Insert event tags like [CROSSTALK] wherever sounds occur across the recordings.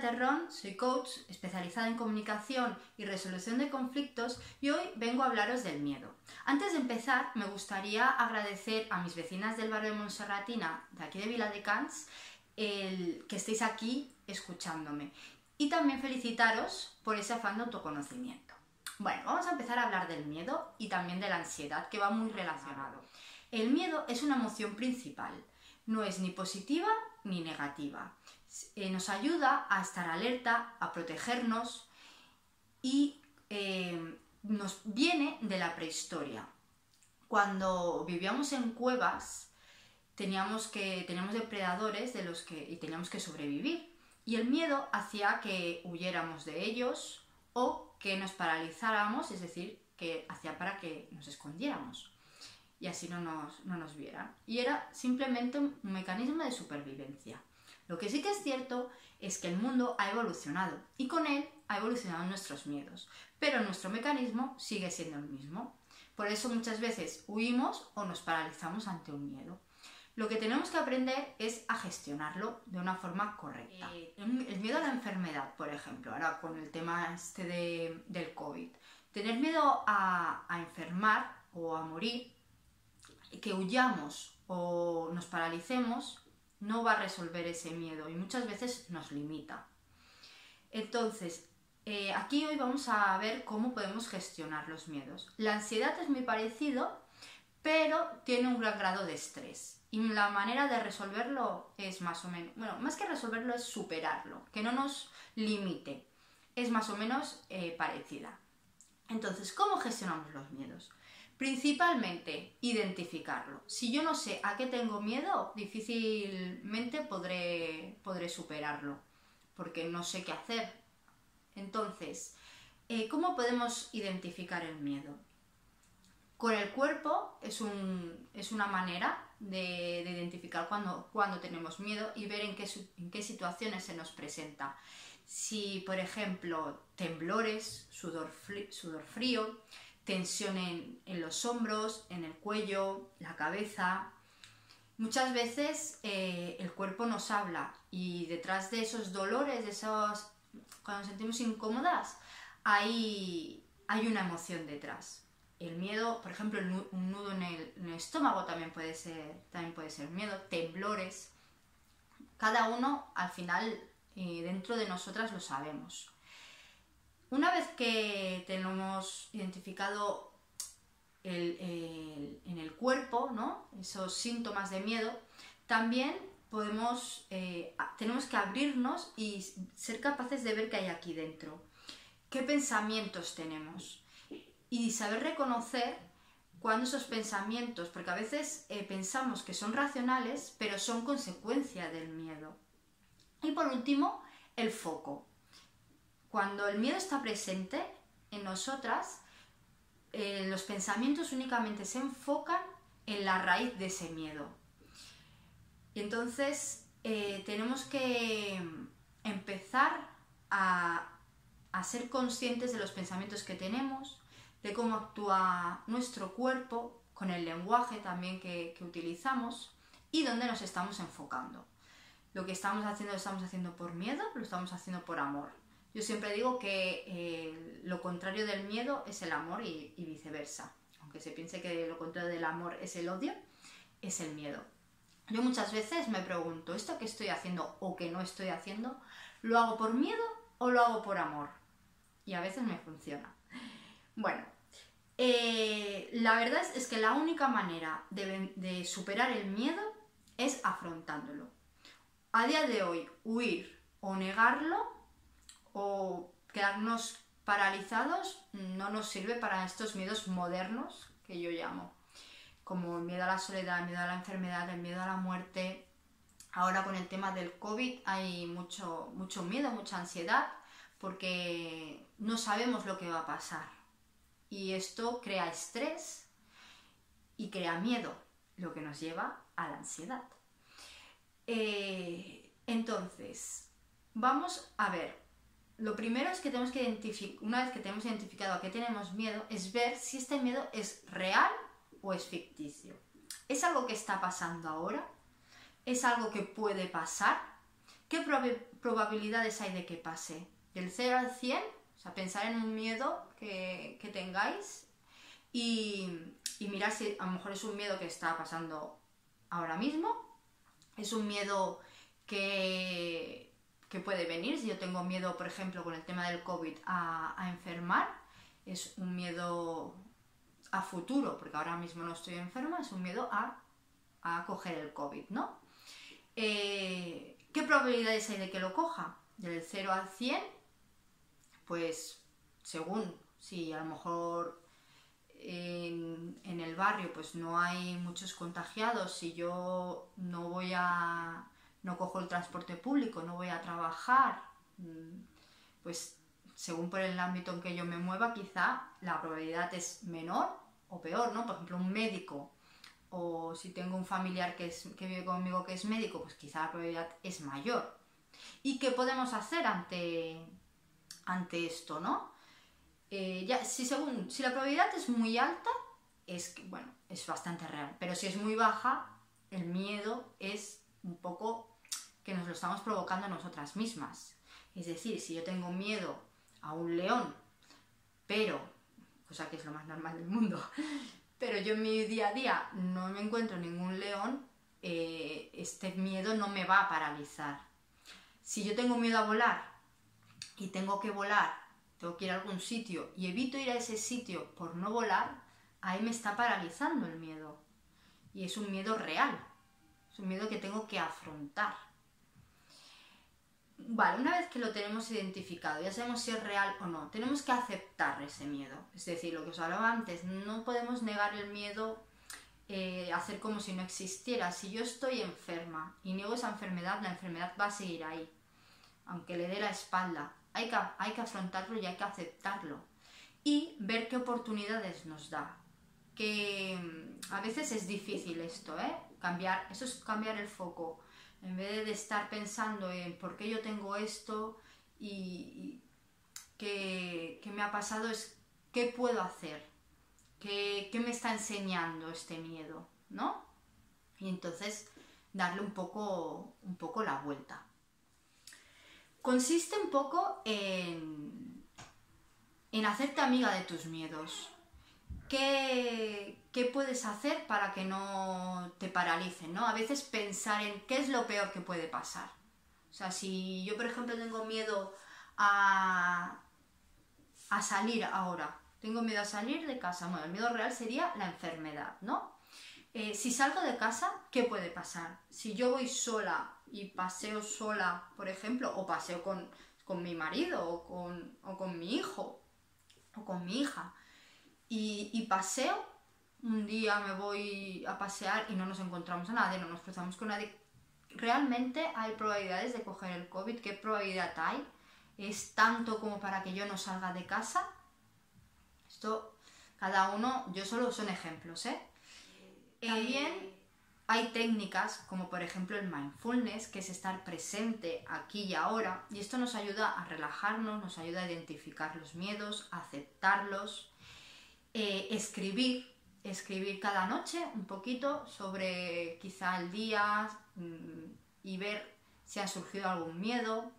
Terrón, soy coach especializada en comunicación y resolución de conflictos y hoy vengo a hablaros del miedo. Antes de empezar, me gustaría agradecer a mis vecinas del barrio de Monserratina, de aquí de Viladecans, el que estéis aquí escuchándome y también felicitaros por ese afán de autoconocimiento. Bueno, vamos a empezar a hablar del miedo y también de la ansiedad, que va muy relacionado. El miedo es una emoción principal, no es ni positiva ni negativa eh, nos ayuda a estar alerta, a protegernos y eh, nos viene de la prehistoria. Cuando vivíamos en cuevas, teníamos, que, teníamos depredadores de los que, y teníamos que sobrevivir. Y el miedo hacía que huyéramos de ellos o que nos paralizáramos, es decir, que hacía para que nos escondiéramos y así no nos, no nos vieran. Y era simplemente un mecanismo de supervivencia. Lo que sí que es cierto es que el mundo ha evolucionado y con él ha evolucionado nuestros miedos, pero nuestro mecanismo sigue siendo el mismo. Por eso muchas veces huimos o nos paralizamos ante un miedo. Lo que tenemos que aprender es a gestionarlo de una forma correcta. Eh, el miedo a la enfermedad, por ejemplo, ahora con el tema este del COVID. Tener miedo a, a enfermar o a morir, que huyamos o nos paralicemos, no va a resolver ese miedo y muchas veces nos limita. Entonces, eh, aquí hoy vamos a ver cómo podemos gestionar los miedos. La ansiedad es muy parecido, pero tiene un gran grado de estrés. Y la manera de resolverlo es más o menos, bueno, más que resolverlo es superarlo, que no nos limite. Es más o menos eh, parecida. Entonces, ¿cómo gestionamos los miedos? Principalmente, identificarlo. Si yo no sé a qué tengo miedo, difícilmente podré, podré superarlo, porque no sé qué hacer. Entonces, eh, ¿cómo podemos identificar el miedo? Con el cuerpo es, una manera de, identificar cuando, cuando, tenemos miedo y ver en qué, en qué situaciones se nos presenta. Si, por ejemplo, temblores, sudor, sudor frío, tensión en, los hombros, en el cuello, la cabeza. Muchas veces eh, el cuerpo nos habla y detrás de esos dolores, de esos, cuando nos sentimos incómodas, hay, hay una emoción detrás. El miedo, por ejemplo, un nudo en el, estómago también puede, ser, también puede ser miedo, temblores. Cada uno, al final, eh, dentro de nosotras lo sabemos. Una vez que tenemos identificado en el cuerpo ¿no? esos síntomas de miedo, también podemos, eh, tenemos que abrirnos y ser capaces de ver qué hay aquí dentro, qué pensamientos tenemos y saber reconocer cuando esos pensamientos, porque a veces eh, pensamos que son racionales, pero son consecuencia del miedo. Y por último, el foco. Cuando el miedo está presente en nosotras, eh, los pensamientos únicamente se enfocan en la raíz de ese miedo. Y entonces eh, tenemos que empezar a, ser conscientes de los pensamientos que tenemos, de cómo actúa nuestro cuerpo, con el lenguaje también que, que utilizamos y dónde nos estamos enfocando. Lo que estamos haciendo lo estamos haciendo por miedo, lo estamos haciendo por amor. Yo siempre digo que eh, lo contrario del miedo es el amor y, viceversa. Aunque se piense que lo contrario del amor es el odio, es el miedo. Yo muchas veces me pregunto, ¿esto que estoy haciendo o que no estoy haciendo, lo hago por miedo o lo hago por amor? Y a veces me funciona. Bueno, eh, la verdad es, que la única manera de superar el miedo es afrontándolo. A día de hoy, huir o negarlo o quedarnos paralizados no nos sirve para estos miedos modernos que yo llamo, como el miedo a la soledad, el miedo a la enfermedad, el miedo a la muerte. Ahora con el tema del COVID hay mucho, mucho miedo, mucha ansiedad, porque no sabemos lo que va a pasar. Y esto crea estrés y crea miedo, lo que nos lleva a la ansiedad. Eh, entonces, vamos a ver lo primero es que tenemos que identificar, una vez que tenemos identificado a qué tenemos miedo, es ver si este miedo es real o es ficticio. ¿Es algo que está pasando ahora? ¿Es algo que puede pasar? ¿qué probabilidades hay de que pase? Del 0 al 100, o sea, pensar en un miedo que, tengáis y, y mirar si a lo mejor es un miedo que está pasando ahora mismo, es un miedo que, que puede venir, si yo tengo miedo, por ejemplo, con el tema del COVID a, enfermar, es un miedo a futuro, porque ahora mismo no estoy enferma, es un miedo a, a coger el COVID, ¿no? Eh, ¿Qué probabilidades hay de que lo coja? Del 0 al 100, pues según si a lo mejor en, en, el barrio pues no hay muchos contagiados, si yo no voy a, no cojo el transporte público, no voy a trabajar, mm, pues según por el ámbito en que yo me mueva, quizá la probabilidad es menor o peor, ¿no? Por ejemplo, un médico o si tengo un familiar que, es, que vive conmigo que es médico, pues quizá la probabilidad es mayor. ¿Y qué podemos hacer ante, ante esto, no? Eh, ya, si, según, si la probabilidad es muy alta, es, bueno, es bastante real, pero si es muy baja, el miedo es un poco que lo estamos provocando nosotras mismas. Es decir, si yo tengo miedo a un león, pero, cosa que es lo más normal del mundo, [LAUGHS] pero yo en mi día a día no me encuentro ningún león, eh, este miedo no me va a paralizar. Si yo tengo miedo a volar y tengo que volar, tengo que ir a algún sitio y evito ir a ese sitio por no volar, ahí me está paralizando el miedo. Y es un miedo real, es un miedo que tengo que afrontar. Vale, una vez que lo tenemos identificado, ya sabemos si es real o no, tenemos que aceptar ese miedo. Es decir, lo que os hablaba antes, no podemos negar el miedo, eh, hacer como si no existiera. Si yo estoy enferma y niego esa enfermedad, la enfermedad va a seguir ahí, aunque le dé la espalda. Hay que, hay que afrontarlo y hay que aceptarlo. Y ver qué oportunidades nos da. Que mm, a veces es difícil esto, ¿eh? Cambiar, eso es cambiar el foco en vez de estar pensando en por qué yo tengo esto y, qué, me ha pasado, es qué puedo hacer, qué, me está enseñando este miedo, ¿no? Y entonces darle un poco, un poco la vuelta. Consiste un poco en, en hacerte amiga de tus miedos. ¿qué, puedes hacer para que no te paralicen? ¿no? A veces pensar en qué es lo peor que puede pasar. O sea, si yo, por ejemplo, tengo miedo a, a salir ahora, tengo miedo a salir de casa, bueno, el miedo real sería la enfermedad, ¿no? Eh, si salgo de casa, ¿qué puede pasar? Si yo voy sola y paseo sola, por ejemplo, o paseo con, mi marido o con, o con mi hijo o con mi hija, y, paseo. Un día me voy a pasear y no nos encontramos a nadie, no nos cruzamos con nadie. ¿Realmente hay probabilidades de coger el COVID? ¿Qué probabilidad hay? ¿Es tanto como para que yo no salga de casa? Esto, cada uno, yo solo son ejemplos, ¿eh? También hay técnicas como por ejemplo el mindfulness, que es estar presente aquí y ahora, y esto nos ayuda a relajarnos, nos ayuda a identificar los miedos, a aceptarlos, eh, escribir, escribir cada noche un poquito sobre quizá el día mm, y ver si ha surgido algún miedo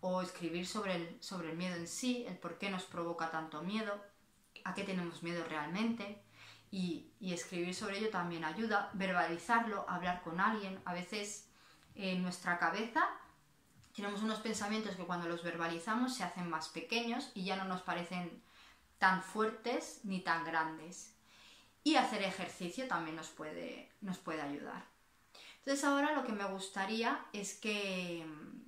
o escribir sobre el, sobre el miedo en sí, el por qué nos provoca tanto miedo, a qué tenemos miedo realmente. Y, escribir sobre ello también ayuda, verbalizarlo, hablar con alguien. A veces en nuestra cabeza tenemos unos pensamientos que cuando los verbalizamos se hacen más pequeños y ya no nos parecen tan fuertes ni tan grandes. Y hacer ejercicio también nos puede, nos puede ayudar. Entonces ahora lo que me gustaría es que mm,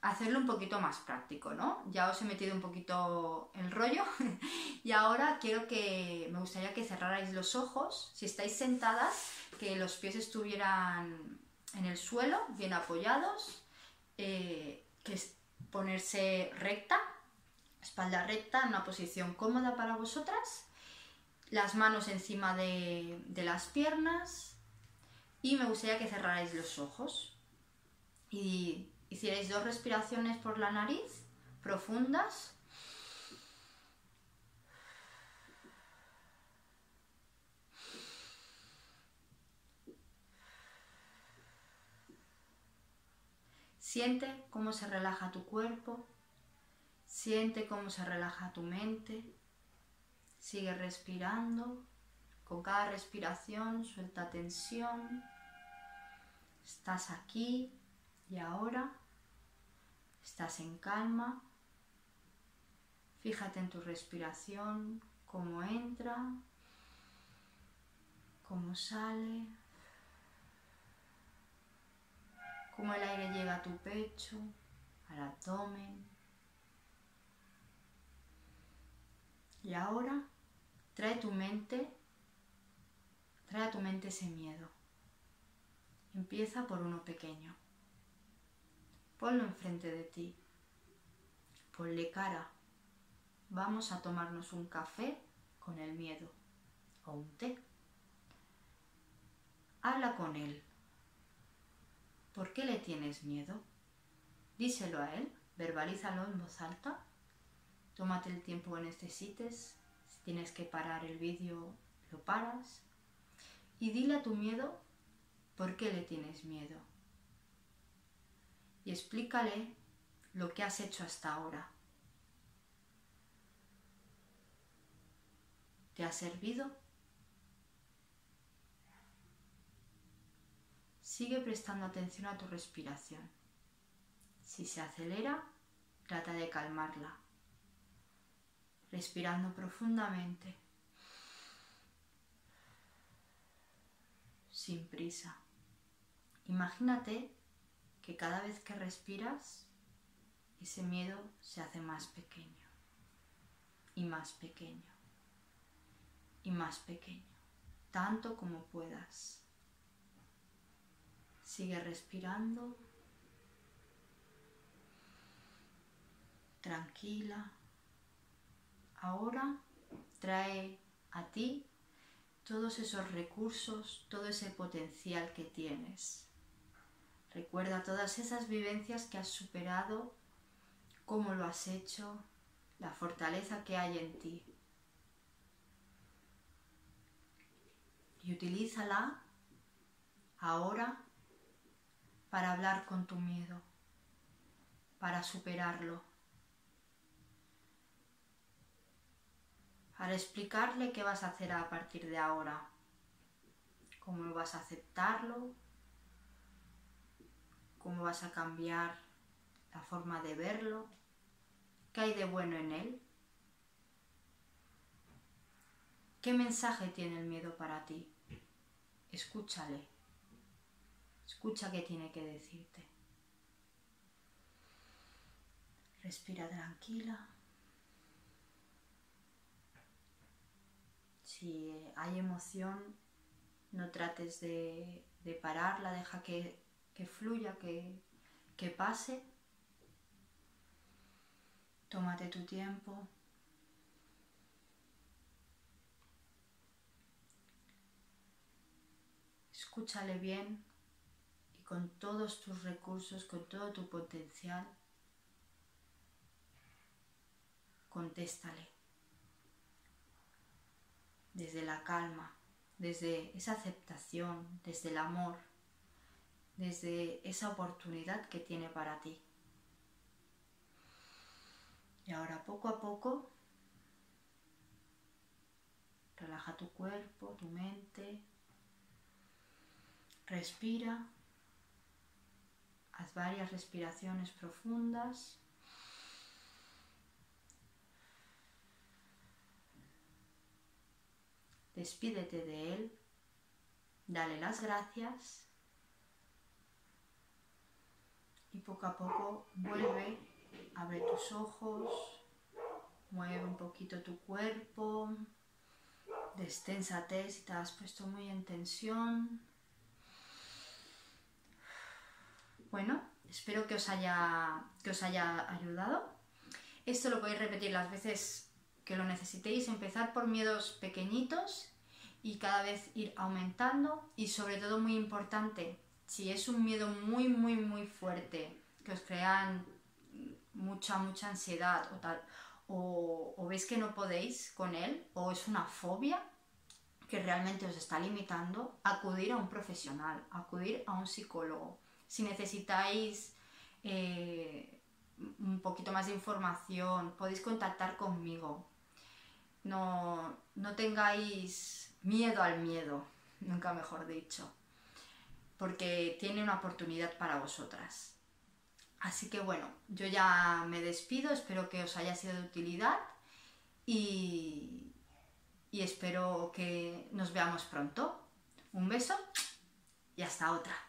hacerlo un poquito más práctico, ¿no? Ya os he metido un poquito el rollo [LAUGHS] y ahora quiero que, me gustaría que cerrarais los ojos, si estáis sentadas, que los pies estuvieran en el suelo, bien apoyados, eh, que ponerse recta, espalda recta, en una posición cómoda para vosotras, las manos encima de, las piernas y me gustaría que cerrarais los ojos y hicierais dos respiraciones por la nariz profundas. Siente cómo se relaja tu cuerpo, siente cómo se relaja tu mente. Sigue respirando. Con cada respiración suelta tensión. Estás aquí y ahora. Estás en calma. Fíjate en tu respiración, cómo entra, cómo sale, cómo el aire llega a tu pecho, al abdomen. Y ahora trae tu mente, trae a tu mente ese miedo. Empieza por uno pequeño. Ponlo enfrente de ti. Ponle cara. Vamos a tomarnos un café con el miedo o un té. Habla con él. ¿Por qué le tienes miedo? Díselo a él, verbalízalo en voz alta. Tómate el tiempo que necesites. Tienes que parar el vídeo, lo paras. Y dile a tu miedo por qué le tienes miedo. Y explícale lo que has hecho hasta ahora. ¿Te ha servido? Sigue prestando atención a tu respiración. Si se acelera, trata de calmarla, respirando profundamente, sin prisa. Imagínate que cada vez que respiras, ese miedo se hace más pequeño y más pequeño y más pequeño, tanto como puedas. Sigue respirando. Tranquila. Ahora trae a ti todos esos recursos, todo ese potencial que tienes. Recuerda todas esas vivencias que has superado, cómo lo has hecho, la fortaleza que hay en ti. Y utilízala ahora para hablar con tu miedo, para superarlo, para explicarle qué vas a hacer a partir de ahora, cómo vas a aceptarlo, cómo vas a cambiar la forma de verlo, qué hay de bueno en él, qué mensaje tiene el miedo para ti. Escúchale. Escucha qué tiene que decirte. Respira tranquila. Si hay emoción, no trates de, pararla, deja que, fluya, que, que pase. Tómate tu tiempo. Escúchale bien con todos tus recursos, con todo tu potencial, contéstale. Desde la calma, desde esa aceptación, desde el amor, desde esa oportunidad que tiene para ti. Y ahora poco a poco, relaja tu cuerpo, tu mente, respira Haz varias respiraciones profundas. Despídete de él. Dale las gracias. Y poco a poco vuelve, abre tus ojos, mueve un poquito tu cuerpo, desténsate si te has puesto muy en tensión. Bueno, espero que os haya, que os haya ayudado. Esto lo podéis repetir las veces que lo necesitéis, empezar por miedos pequeñitos y cada vez ir aumentando y sobre todo muy importante, si es un miedo muy, muy, muy fuerte, que os crean mucha, mucha ansiedad o tal, o, veis que no podéis con él, o es una fobia que realmente os está limitando, acudir a un profesional, acudir a un psicólogo si necesitáis eh, un poquito más de información, podéis contactar conmigo. No, no tengáis miedo al miedo, nunca mejor dicho, porque tiene una oportunidad para vosotras. Así que bueno, yo ya me despido, espero que os haya sido de utilidad y, y espero que nos veamos pronto. Un beso y hasta otra.